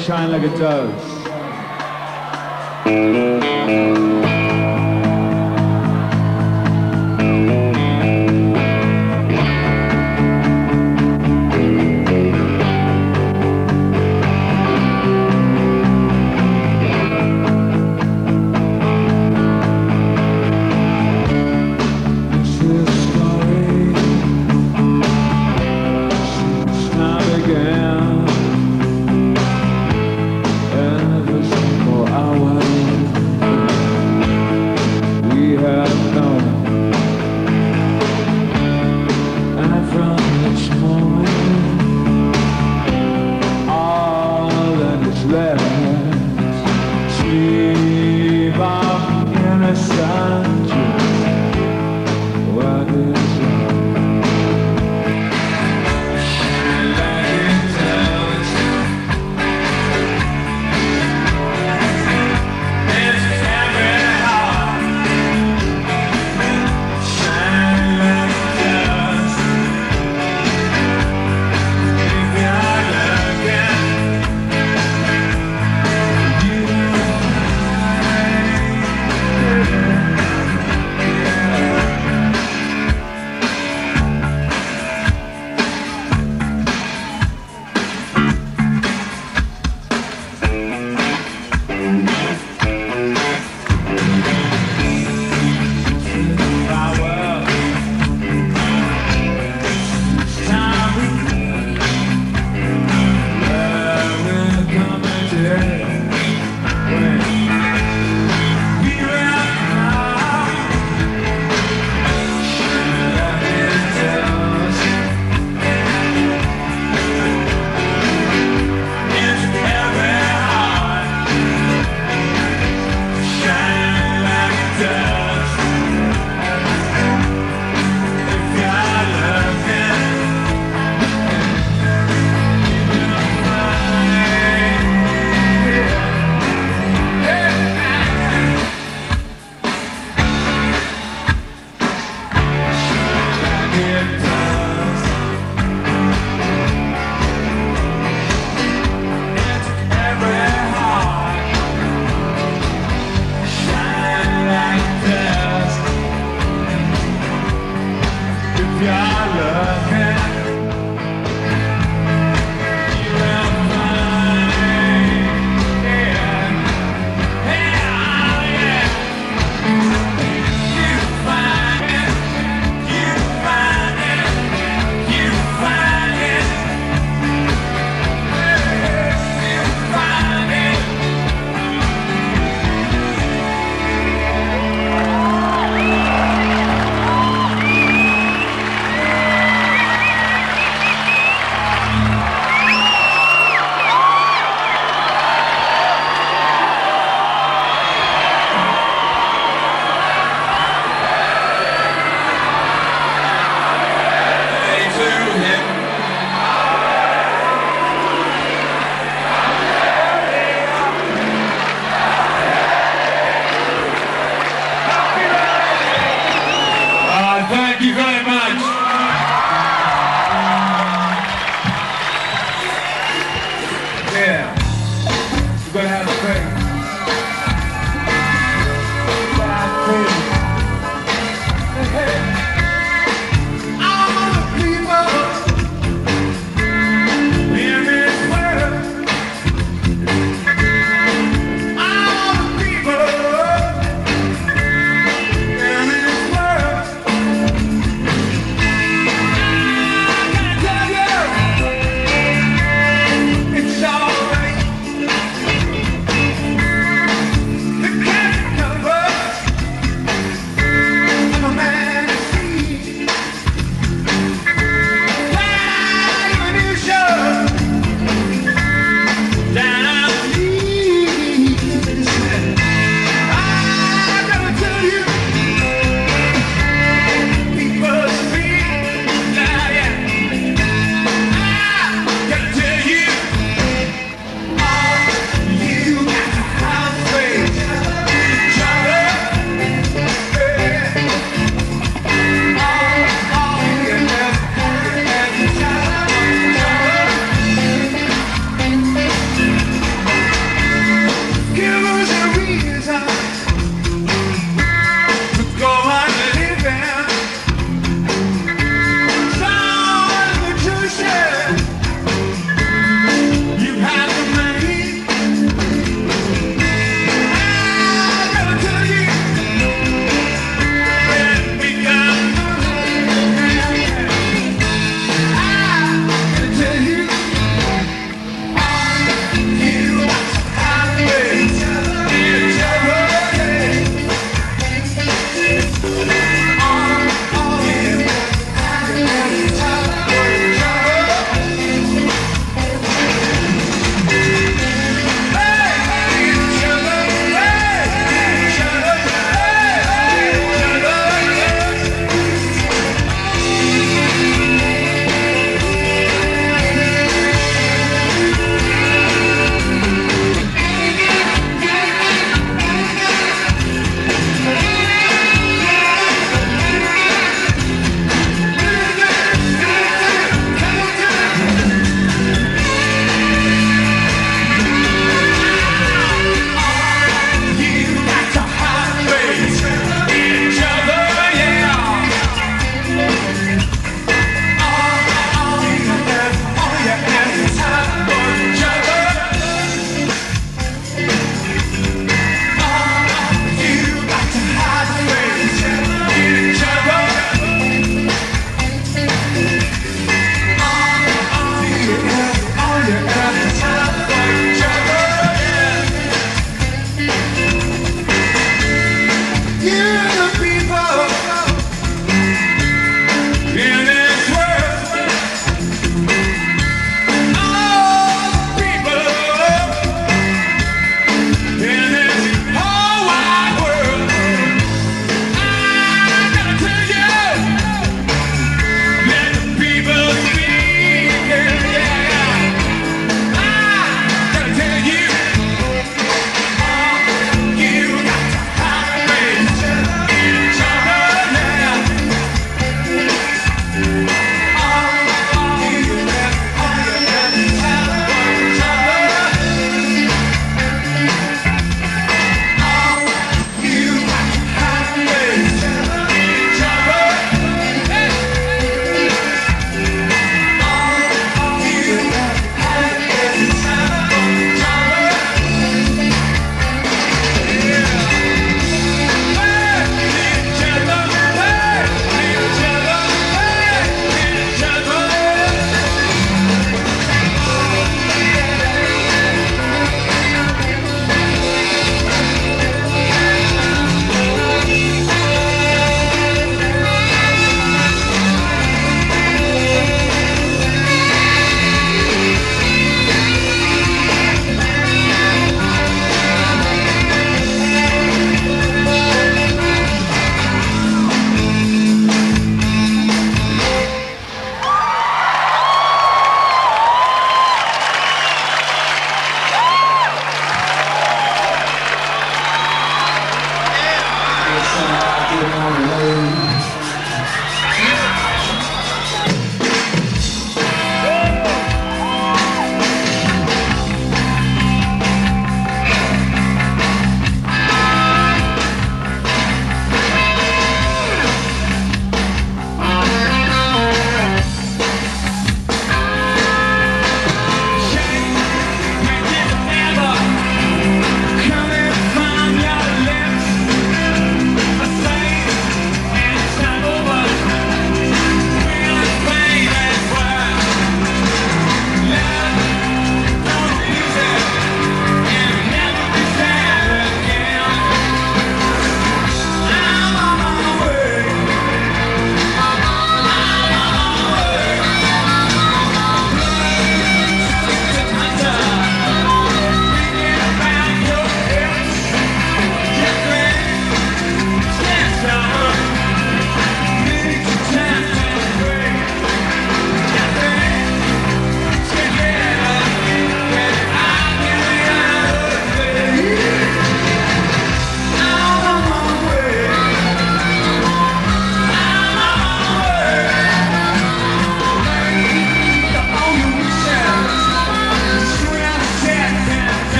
shine like it does.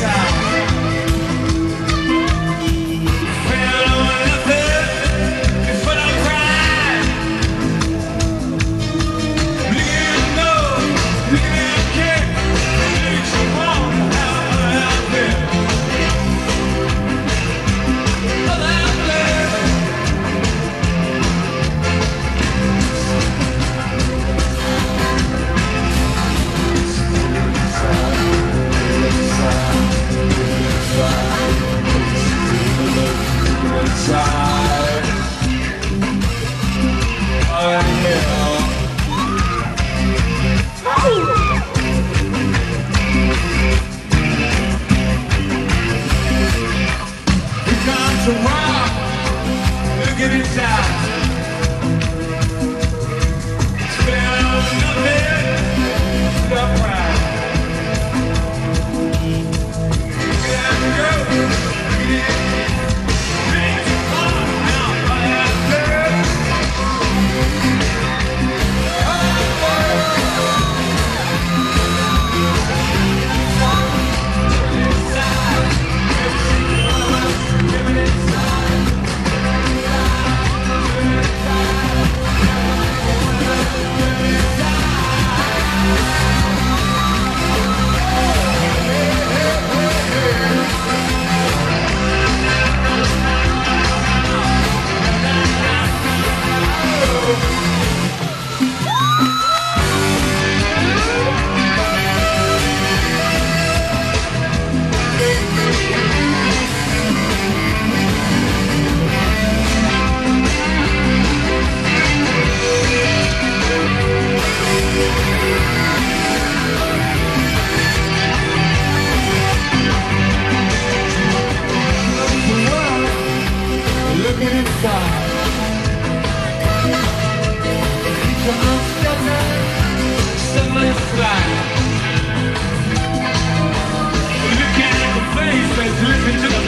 Lisa. Look at the face that's looking to the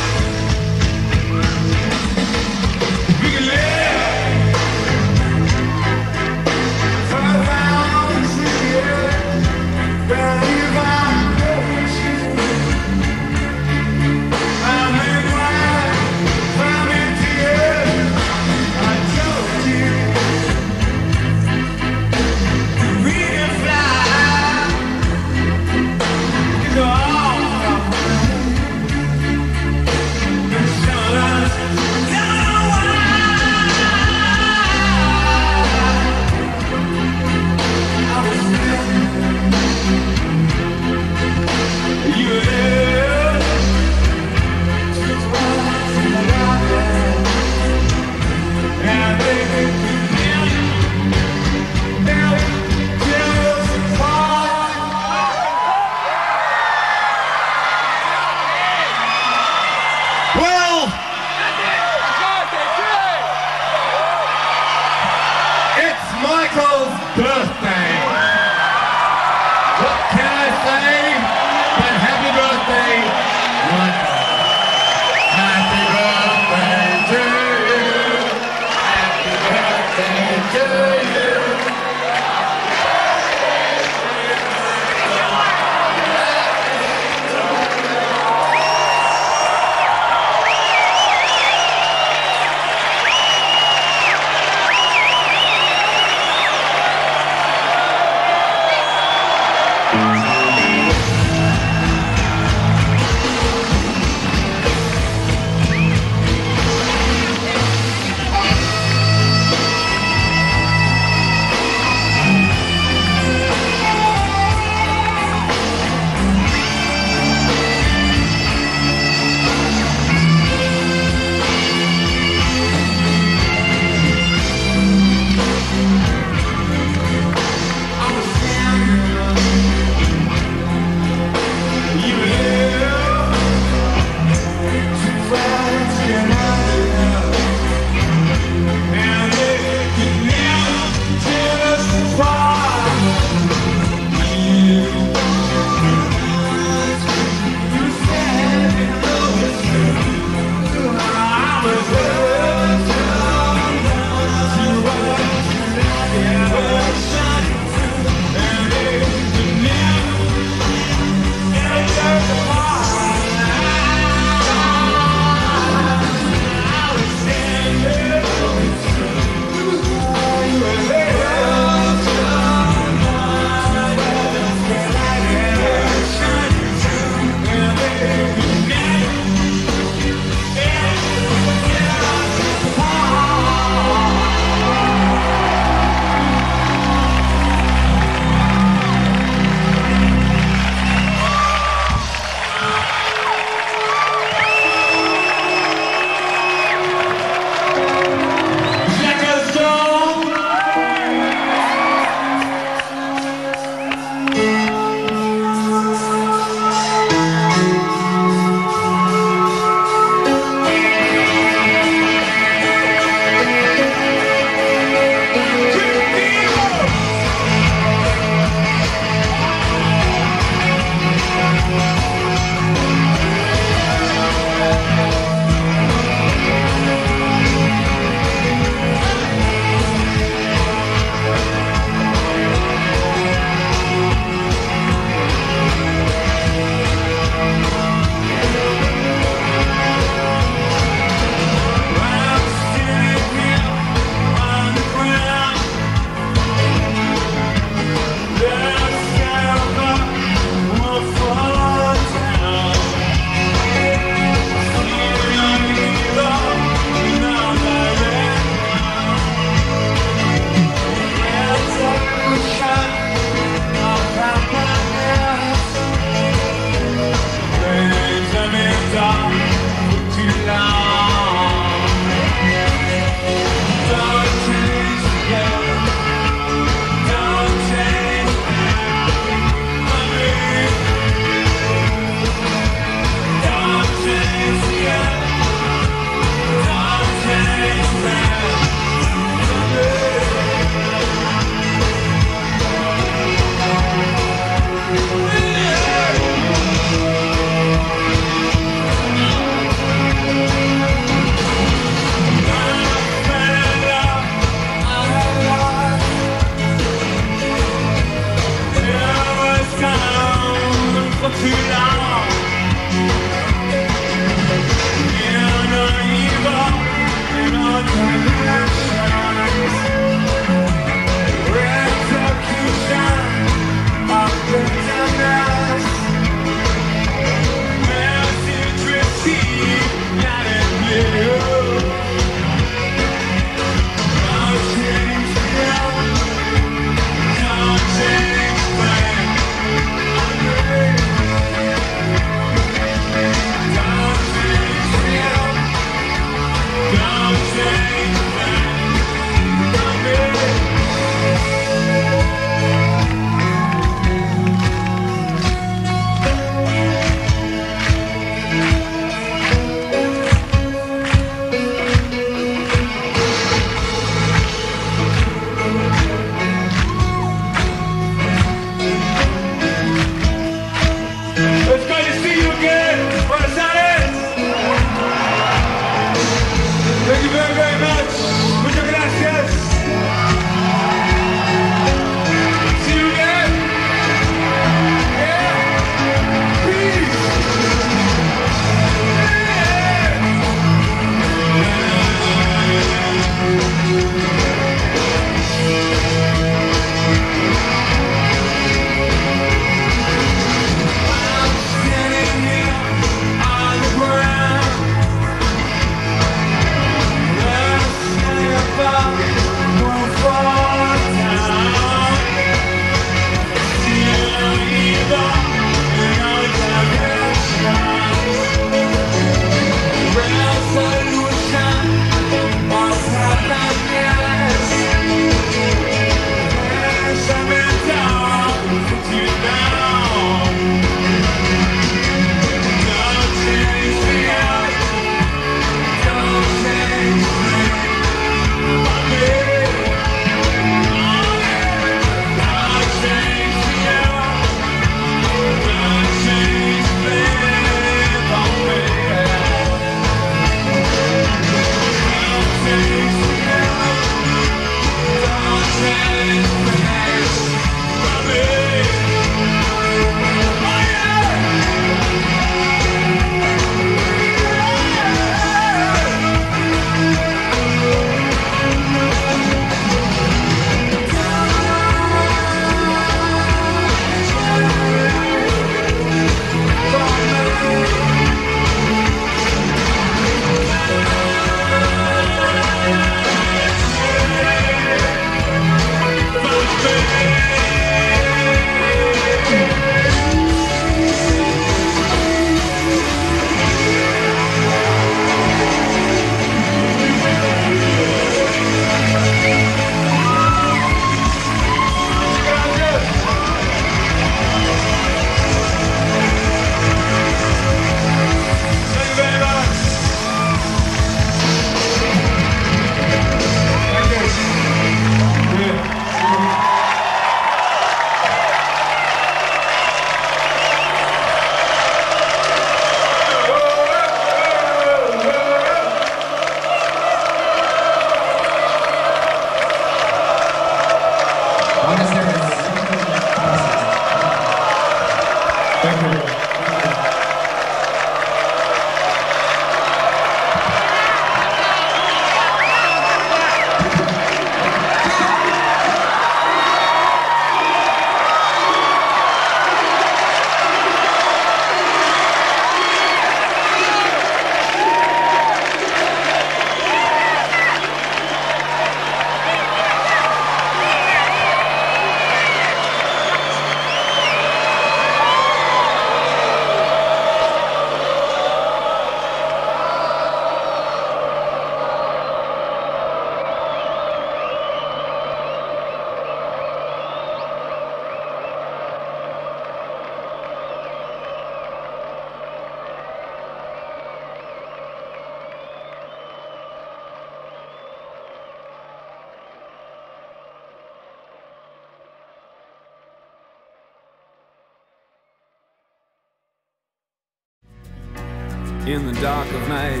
dark of night.